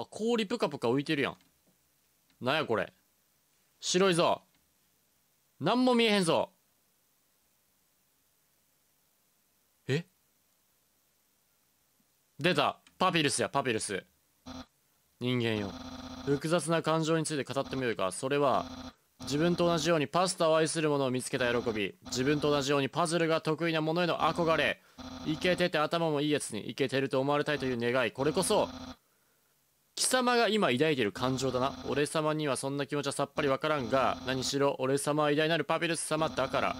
あ氷プカプカ浮いてるやん。なんやこれ。白いぞ。何も見えへんぞ。え？出た。パピルスやパピルス。人間よ。複雑な感情について語ってみようか。それは自分と同じようにパスタを愛する者を見つけた喜び。自分と同じようにパズルが得意なものへの憧れ。イケてて頭もいいやつにイケてると思われたいという願い。これこそ様が今抱いている感情だな。俺様にはそんな気持ちはさっぱりわからんが何しろ俺様は偉大なるパピルス様だから。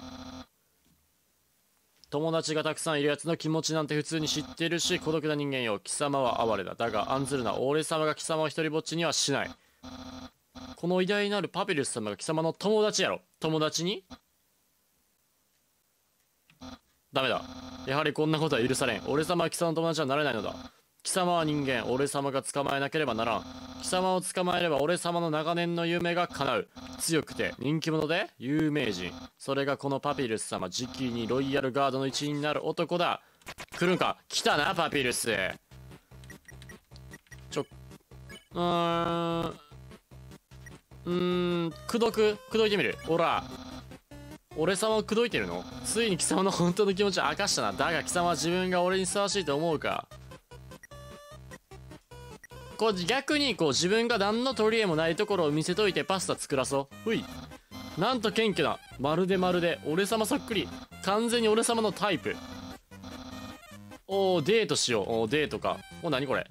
友達がたくさんいるやつの気持ちなんて普通に知ってるし孤独な人間よ。貴様は哀れだ。だが案ずるな。俺様が貴様を一人ぼっちにはしない。この偉大なるパピルス様が貴様の友達やろ。友達に？ダメだ。やはりこんなことは許されん。俺様は貴様の友達はなれないのだ。貴様は人間俺様が捕まえなければならん。貴様を捕まえれば俺様の長年の夢が叶う。強くて人気者で有名人。それがこのパピルス様時期にロイヤルガードの一員になる男だ。来るんか？来たなパピルス。ちょうーんうーん口説く口説いてみる。ほら俺様を口説いてるの？ついに貴様の本当の気持ちを明かしたな。だが貴様は自分が俺にふさわしいと思うか？こう逆にこう自分が何の取り柄もないところを見せといてパスタ作らそう。ふい。なんと謙虚なまるでまるで俺様そっくり。完全に俺様のタイプ。おおデートしよう。おーデートか。お何これ。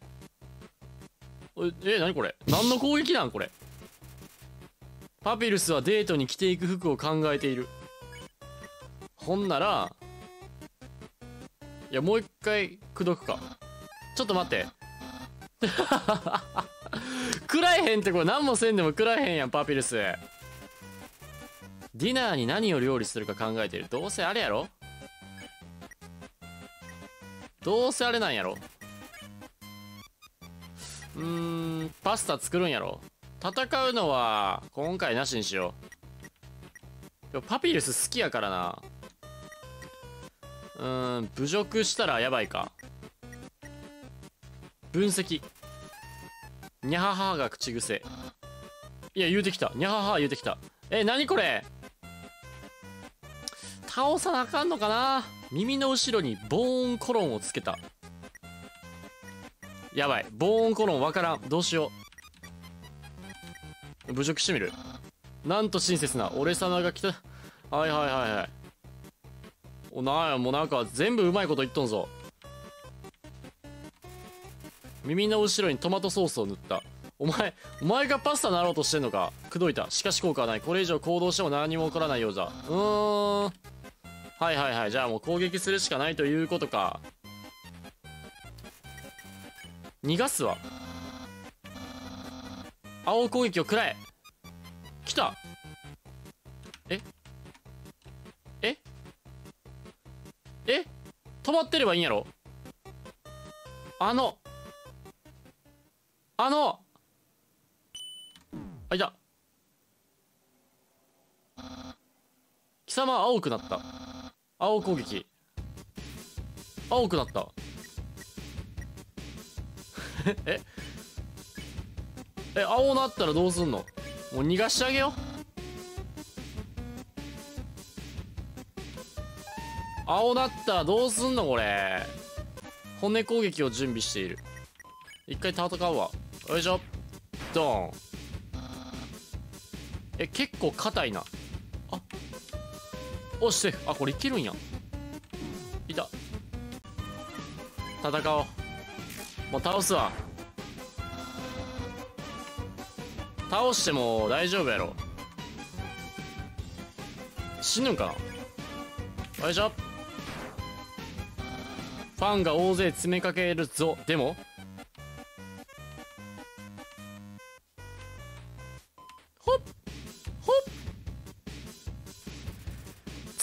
おえ何これ。何の攻撃なんこれ。パピルスはデートに着ていく服を考えている。ほんならいやもう一回口説くか。ちょっと待って食らえへんってこれ何もせんでも食らえへんやんパピルス。ディナーに何を料理するか考えてる。どうせあれやろ。どうせあれなんやろ。うーんパスタ作るんやろ。戦うのは今回なしにしよう。でもパピルス好きやからな。うーん侮辱したらやばいか。分析。にゃははが口癖。いや言うてきた。にゃはは言うてきた。え何これ？倒さなあかんのかな？耳の後ろにボーンコロンをつけた。やばい。ボーンコロンわからん。どうしよう。侮辱してみる。なんと親切な。俺様が来た。はいはいはいはい。おなんやもうなんか全部うまいこと言っとんぞ。耳の後ろにトマトソースを塗った。お前お前がパスタになろうとしてんのか？口説いた。しかし効果はない。これ以上行動しても何も起こらないようだうーん。はいはいはい。じゃあもう攻撃するしかないということか。逃がすわ。青攻撃を食らえ。来た。え？え？え？止まってればいいんやろ。あの。あの。あいた。貴様青くなった。青攻撃。青くなった。え？え青なったらどうすんの？もう逃がしてあげよ青なったらどうすんのこれ？骨攻撃を準備している。一回戦うわ。よいしょ。ドーン。え結構硬いな。あ。おしてあこれいけるんや。いた。戦おう。もう倒すわ。倒しても大丈夫やろ。死ぬんかな。よいしょ。ファンが大勢詰めかけるぞ。でも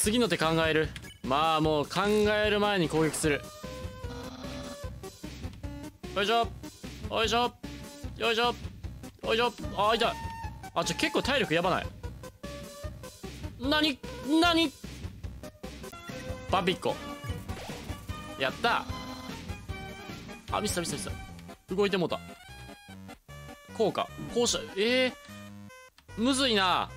次の手考える。まあもう考える前に攻撃する。よいしょ。よいしょ。よいしょ。よいしょ。あ痛いあちょ結構体力やばない。なになに。パピッコ。やった。あミスったミスったミスった。動いてもうた。こうかこうしたえー、むずいな。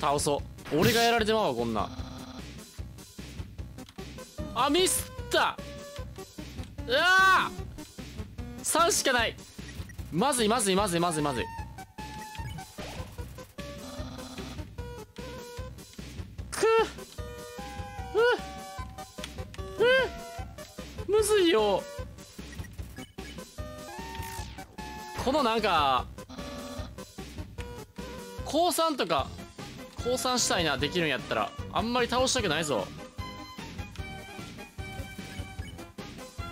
倒そう。俺がやられてまうわこんな。あミスった。うわ3しかない。まずいまずいまずいまずいまずい。くううむずいよ。このなんか降参とか降参したいなできるんやったら。あんまり倒したくないぞ。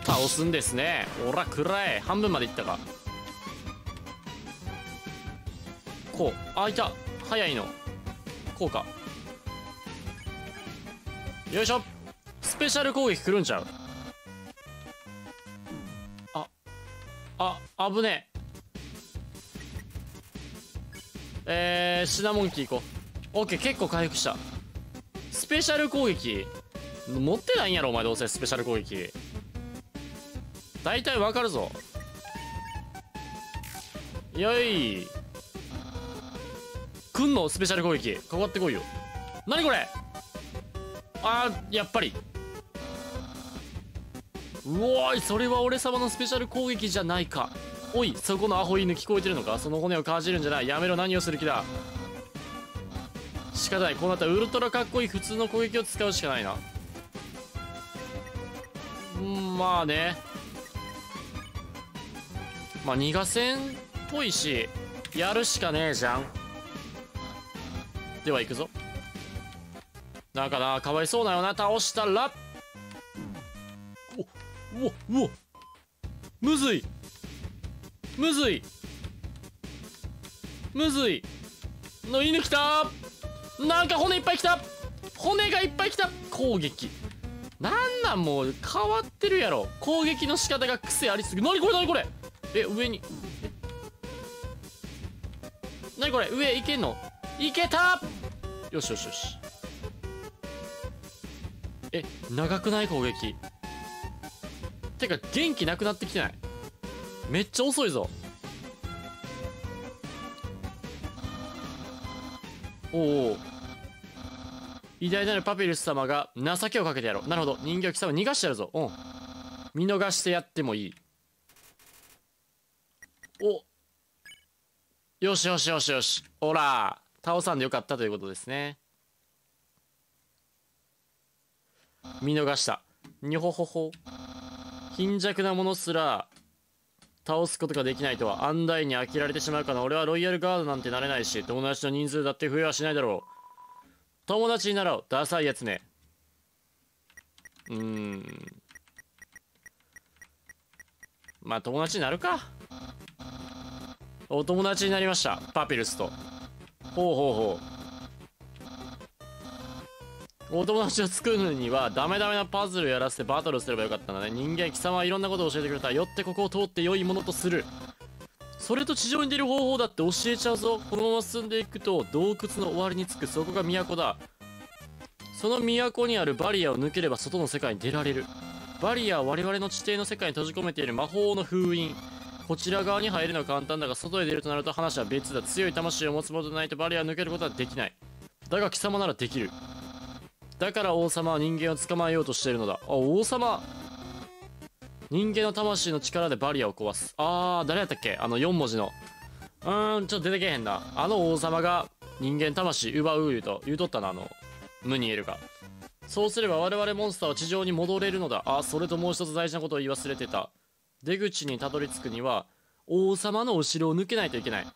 倒すんですね。おら暗い。半分までいったか。こう。あいた。早いの。こうか。よいしょ。スペシャル攻撃来るんちゃう？あ。あ危ねえ。えー、シナモンキー行こう。オッケー結構回復した。スペシャル攻撃。持ってないんやろお前どうせ。スペシャル攻撃。大体わかるぞ。よい。くんの？スペシャル攻撃。かかってこいよ。何これ？あーやっぱり。うおーいそれは俺様のスペシャル攻撃じゃないか。おいそこのアホ犬聞こえてるのか？その骨をかじるんじゃない。やめろ何をする気だ？仕方ない。こうなったらウルトラかっこいい普通の攻撃を使うしかないな。うんまあね。まあ逃がせんっぽいしやるしかねえじゃん。では行くぞ。なんかなかわいそうなよな。倒したら。おうおうお。むずい。むずい。むずい。の犬きた。なんか骨いっぱいきた。骨がいっぱいきた。攻撃。なんなんもう変わってるやろ。攻撃の仕方が癖ありすぎ。何これ何これ。え上に。え何これ。上いけんの。いけた。よしよしよし。え長くない？攻撃。てか元気なくなってきてない？めっちゃ遅いぞ。おお偉大なるパピルス様が情けをかけてやろう。なるほど。人形貴様逃がしてやるぞ。う。ん見逃してやってもいい。お。よしよしよしよし。ほら。倒さんでよかったということですね。見逃した。にほほほ。貧弱なものすら倒すことができないとは安泰に飽きられてしまうかな。俺はロイヤルガードなんてなれないし友達の人数だって増えはしないだろう。友達になろう。ダサいやつね。うーん。まあ友達になるか。お友達になりました。パピルスと。ほうほうほう。お友達を作るにはダメダメなパズルやらせてバトルすればよかったんだね。人間貴様はいろんなことを教えてくれたよってここを通って良いものとする。それと地上に出る方法だって教えちゃうぞ。このまま進んでいくと洞窟の終わりに着く。そこが都だ。その都にあるバリアを抜ければ外の世界に出られる。バリアは我々の地底の世界に閉じ込めている魔法の封印。こちら側に入るのは簡単だが外へ出るとなると話は別だ。強い魂を持つ者でないとバリアを抜けることはできない。だが貴様ならできる。だから王様は人間を捕まえようとしているのだ。あ王様。人間の魂の力でバリアを壊す。あー誰やったっけ？あの4文字の。うーんちょっと出てけへんな。あの王様が人間魂奪う言うと言うとったなあのムニエルがそうすれば我々モンスターは地上に戻れるのだ。あそれともう一つ大事なことを言い忘れてた。出口にたどり着くには王様のお城を抜けないといけない。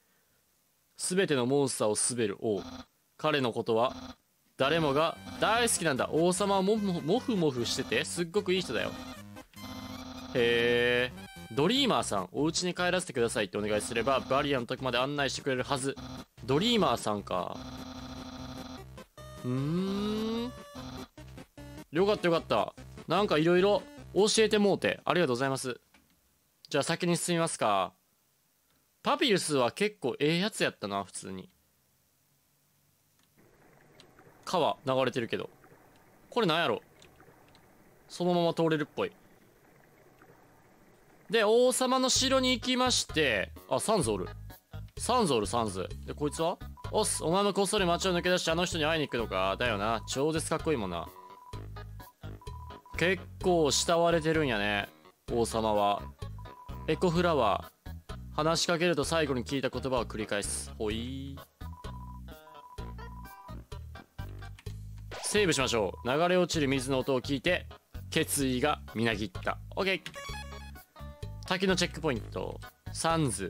全てのモンスターを滑る王。彼のことは誰もが大好きなんだ。王様はもももふもふしててすっごくいい人だよ。へえドリーマーさんお家に帰らせてくださいってお願いすればバリアの時まで案内してくれるはず。ドリーマーさんか。うーん。よかったよかった。なんかいろいろ教えてもうてありがとうございます。じゃあ先に進みますか。パピルスは結構ええやつやったな普通に。川流れてるけど。これなんやろ？そのまま通れるっぽい。で王様の城に行きましてあサンズおる。サンズおるサンズ。でこいつは？おっすお前もこっそり街を抜け出してあの人に会いに行くのか？だよな。超絶かっこいいもんな。結構慕われてるんやね王様は。エコフラワー。話しかけると最後に聞いた言葉を繰り返す。ほい。セーブしましょう。流れ落ちる水の音を聞いて決意がみなぎった。OK 滝のチェックポイント。サンズ。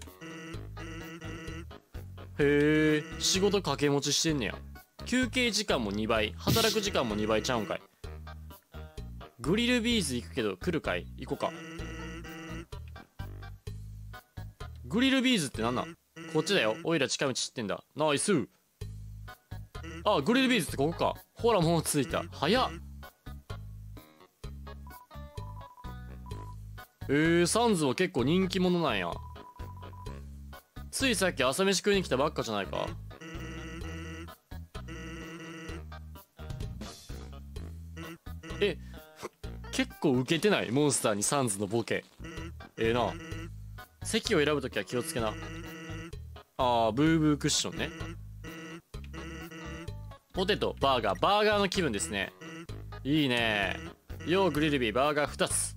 へえ仕事掛け持ちしてんねや。休憩時間も2倍。働く時間も2倍ちゃうんかい。グリルビーズ行くけど来るかい？行こうか。グリルビーズってなんなん？こっちだよ。おいら近道知ってんだ。ナイス。あグリルビーズってここか。ほらもう着いた。早っ。えー、サンズは結構人気者なんや。ついさっき朝飯食いに来たばっかじゃないか。え結構ウケてない？モンスターにサンズのボケ。ええー、な。席を選ぶときは気をつけな。あーブーブークッションね。ポテトバーガー。バーガーの気分ですね。いいね。ようグリルビー。バーガー2つ。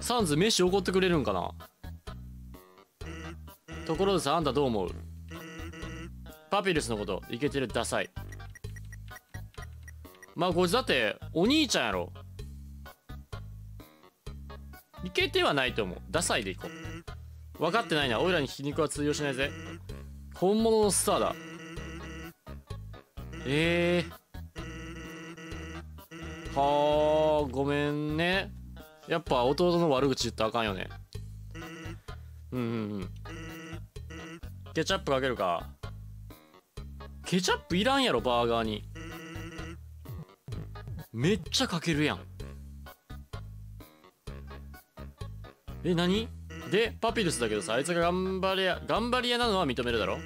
サンズ飯おごってくれるんかな？ところでさあんたどう思う？パピルスのことイケてるダサい。まあこいつだってお兄ちゃんやろ。いけてはないと思う。ダサいでいこう。分かってないな。オイラに皮肉は通用しないぜ。本物のスターだ。えー、はあごめんね。やっぱ弟の悪口言ったらあかんよね。うんうんうん。ケチャップかけるか。ケチャップいらんやろバーガーに。めっちゃかけるやん。え何？でパピルスだけどさあいつが頑張り屋頑張り屋なのは認めるだろ？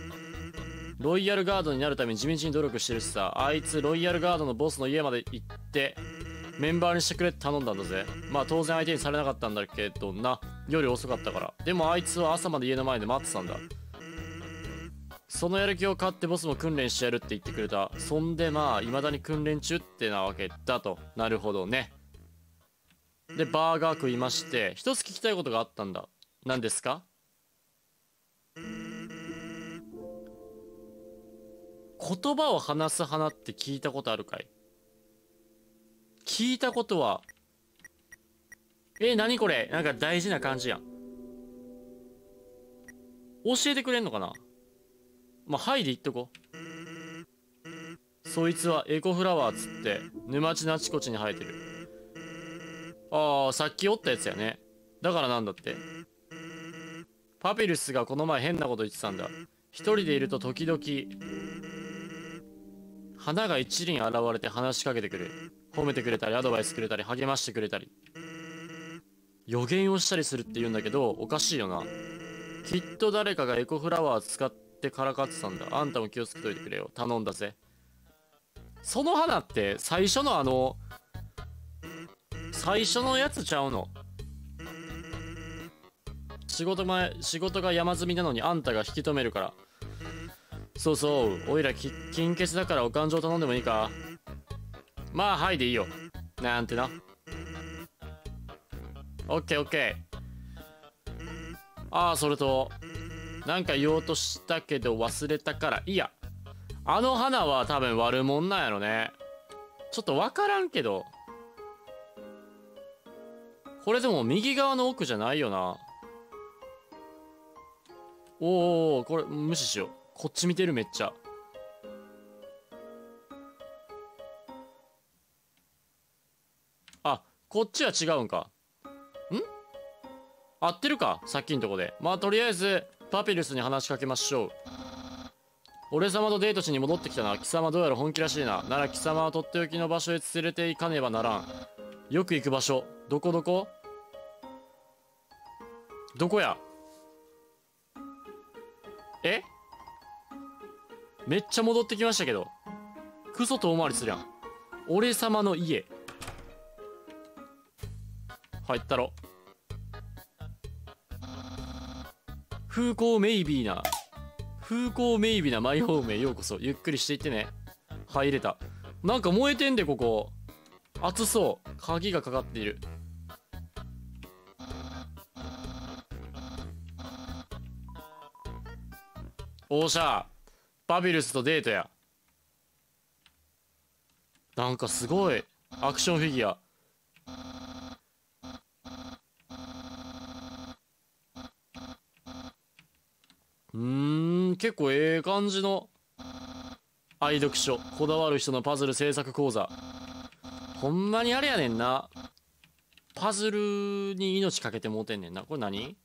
ロイヤルガードになるために地道に努力してるしさあいつロイヤルガードのボスの家まで行ってメンバーにしてくれって頼んだんだぜ。まあ当然相手にされなかったんだけどな。夜遅かったから。でもあいつは朝まで家の前で待ってたんだ。そのやる気を買ってボスも訓練してやるって言ってくれた。そんでまあ未だに訓練中ってなわけだと。なるほどね。でバーガー食いまして一つ聞きたいことがあったんだ。何ですか？言葉を話す花って聞いたことあるかい？聞いたことはえ何これ？なんか大事な感じやん。教えてくれんのかな？まあはいで言っとこそいつはエコフラワーつって沼地のあちこちに生えてる。ああさっきおったやつやね。だからなんだって。パピルスがこの前変なこと言ってたんだ。一人でいると時々花が一輪現れて話しかけてくる。褒めてくれたりアドバイスくれたり励ましてくれたり。予言をしたりするって言うんだけどおかしいよな。きっと誰かがエコフラワー使ってからかってたんだ。あんたも気をつけといてくれよ。頼んだぜ。その花って最初のあの最初のやつちゃうの。仕事前仕事が山積みなのにあんたが引き止めるから。そうそう。おいら金欠だからお勘定頼んでもいいか？まあはいでいいよ。なんてな。オッケーオッケー。ああそれとなんか言おうとしたけど忘れたから。いやあの花は多分悪者なんやろね。ちょっと分からんけど。これでも右側の奥じゃないよな。おおこれ無視しよう。こっち見てるめっちゃ。あこっちは違うんか。ん？合ってるか？さっきのとこで。まあとりあえずパピルスに話しかけましょう。俺様とデートしに戻ってきたな。貴様どうやら本気らしいな。なら貴様はとっておきの場所へ連れて行かねばならん。よく行く場所。どこどこ？どこや？え？めっちゃ戻ってきましたけどクソ遠回りするやん。俺様の家。入ったろ。風光メイビーな風光メイビーなマイホームへようこそ。ゆっくりしていってね。入れた。なんか燃えてんでここ。熱そう。鍵がかかっている。おーしゃバビルスとデートや。なんかすごい。アクションフィギュア。うーん結構ええ感じの。愛読書。こだわる人のパズル制作講座。ほんまにあれやねんな。パズルに命かけてもうてんねんな。これ何？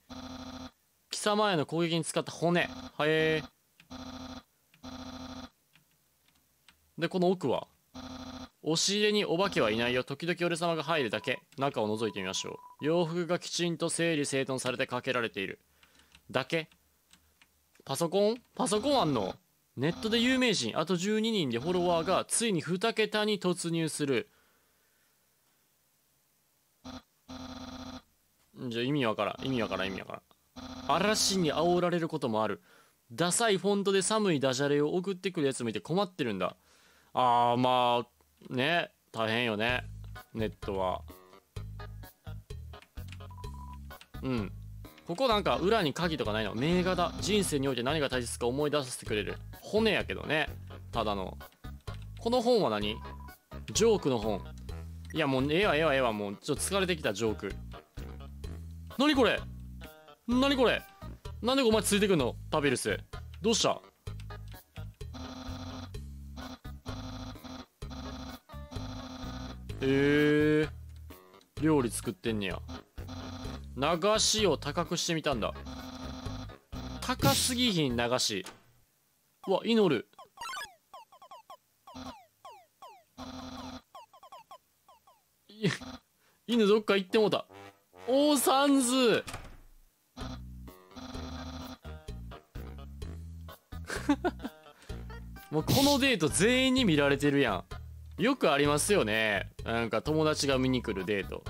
貴様への攻撃に使った骨。はえ。でこの奥は押し入れにお化けはいないよ。時々俺様が入るだけ。中を覗いてみましょう。洋服がきちんと整理整頓されてかけられている。だけ。パソコン？パソコンあんの？ネットで有名人。あと12人でフォロワーがついに2桁に突入する。じゃ意味わからん。意味わからん。意味わからん。嵐に煽られることもある。ダサいフォントで寒いダジャレを送ってくるやつもいて困ってるんだ。あーまあね大変よね。ネットは。うん。ここなんか裏に鍵とかないの？名画だ。人生において何が大切か思い出させてくれる。骨やけどね。ただの。この本は何？ジョークの本。いやもうええわええわええわもうちょっと疲れてきたジョーク。何これ？何これ？なんでお前ついてくんの？パビルスどうした？へえ料理作ってんねや。流しを高くしてみたんだ。高すぎひん流し。うわ祈る。い犬どっか行ってもうた。おーサンズもうこのデート全員に見られてるやん。よくありますよね。なんか友達が見に来るデート。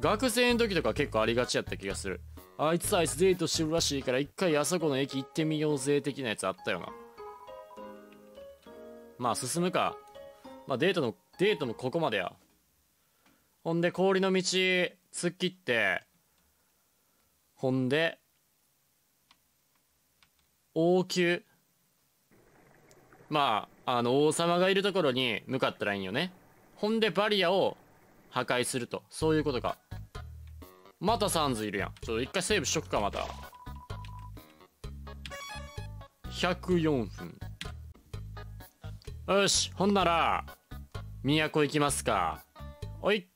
学生の時とか結構ありがちやった気がする。あいつあいつデートしてるらしいから一回あそこの駅行ってみようぜ的なやつあったよな。まあ進むか。まあデートのデートのここまでや。ほんで氷の道突っ切ってほんで王宮。まああの王様がいるところに向かったらいいんよね。ほんでバリアを破壊すると。そういうことか。またサンズいるやん。ちょっと一回セーブしとくかまた。104分。よしほんなら都行きますか。おい。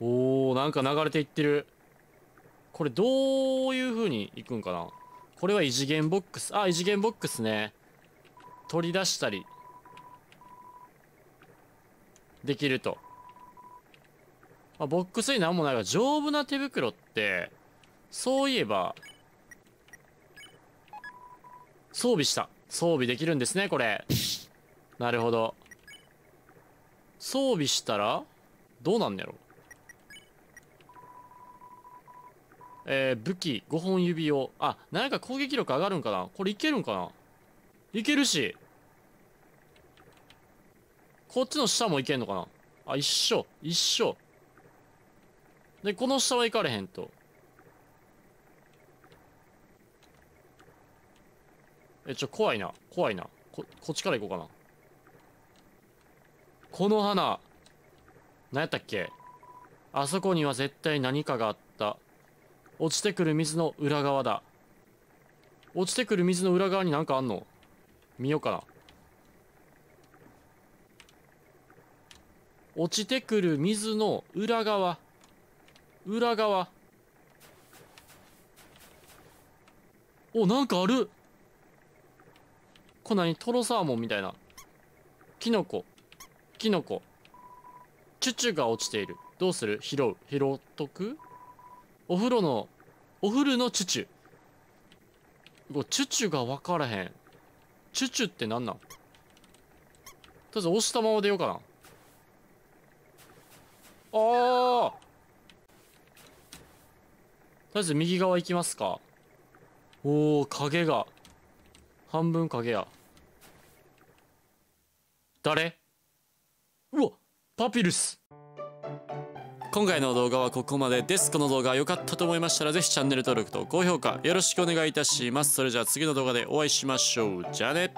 おーなんか流れていってる。これどういう風に行くんかな。これは異次元ボックス。あ異次元ボックスね。取り出したりできると。まあ、ボックスになんもないが丈夫な手袋ってそういえば装備した。装備できるんですねこれ。なるほど。装備したらどうなんやろ。えー、武器5本指を。あ何か攻撃力上がるんかな。これいけるんかな。いけるし。こっちの下もいけんのかな？あ一緒。一緒。でこの下は行かれへんと。えちょ怖いな。怖いな。ここっちから行こうかな。この花。何やったっけ？あそこには絶対何かがあった。落ちてくる水の裏側だ。落ちてくる水の裏側に何かあんの？見ようかな。落ちてくる水の裏側。裏側。おなんかある。これ何トロサーモンみたいな。キノコ。キノコ。チュチュが落ちている。どうする？拾う。拾っとく？お風呂のお風呂のチュチュ。チュチュが分からへん。チュチュって何なん？とりあえず押したまま出ようかな。ああとりりあえず右側行きますか。おお影が。半分影や。誰？うわパピルス。今回の動画はここまでです。この動画良かったと思いましたらぜひチャンネル登録と高評価よろしくお願いいたします。それじゃあ次の動画でお会いしましょう。じゃあね。